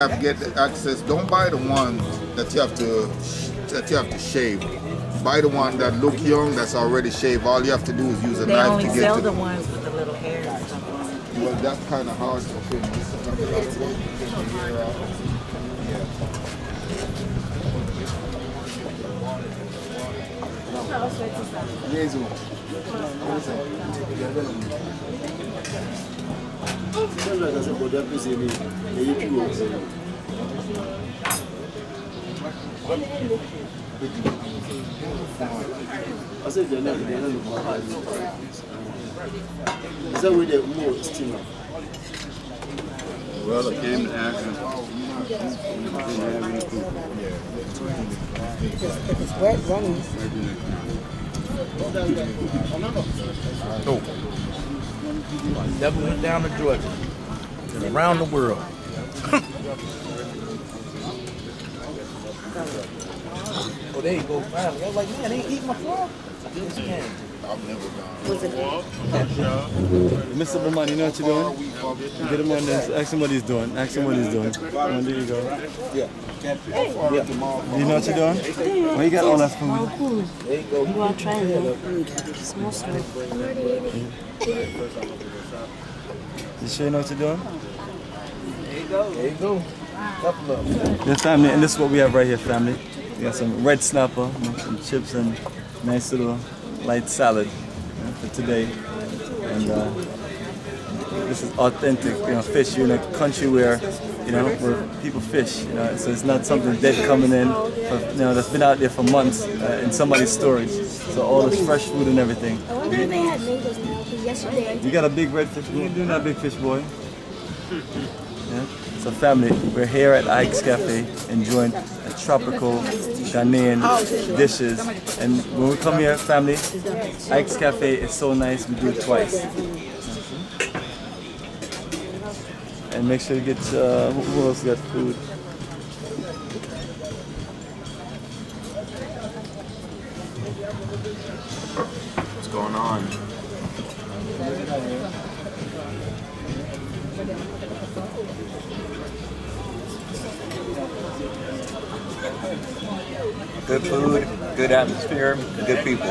have get the access. Don't buy the ones that you have to that you have to shave. Buy the one that look young, that's already shaved. All you have to do is use a They knife only to get sell the ones with the little hair and stuff on it. Well, that's kind of hard to film. This is something that we want to film the hair. Yeah. Yezu. Send I said, that is in the AP Is still? Well, it came to action. If it's wet, running. Oh. Oh. Never went down to Georgia. And around the world. oh, there you go, finally. I was like, man, they ain't eating my frog. I've never gone. Mr. Berman, you know what you're doing? Get him on this. Ask him what he's doing. Ask him what he's doing. Oh, there you go. Yeah. You know what you're doing? Where you got all that food? Oh, cool. There you go. You are trying to mm, small stuff. You sure you know what you're doing? There you go. There you go. Couple of them. Yeah, family, and this is what we have right here, family. We got some red snapper, some chips, and nice little light salad for today. And uh, this is authentic, you know, fish. You're in a country where, you know, where people fish. You know, so it's not something dead coming in, but, you know, that's been out there for months uh, in somebody's storage. So all this fresh food and everything. I wonder if they had mangoes now, because yesterday You got a big red fish. You doing that big fish, boy? Yeah. So family, we're here at Ike's Cafe enjoying tropical Ghanaian dishes. And when we come here, family, Ike's Cafe is so nice, we do it twice. And make sure you get, uh, who else got food? What's going on? Good food, good atmosphere, good people.